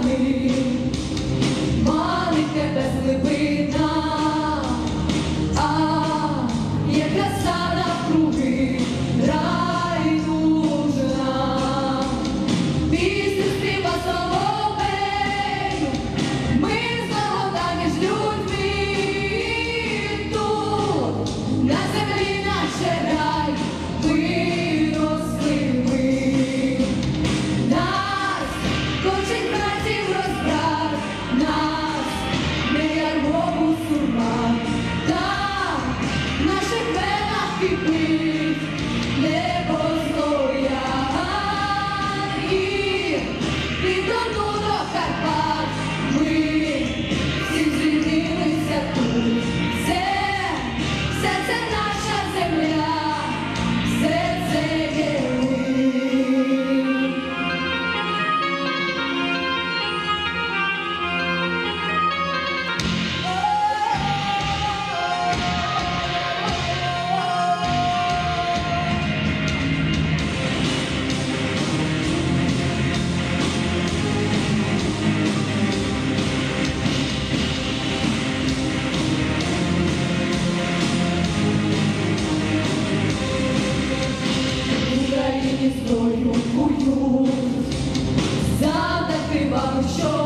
你. keep me історію мою. Задати вам що.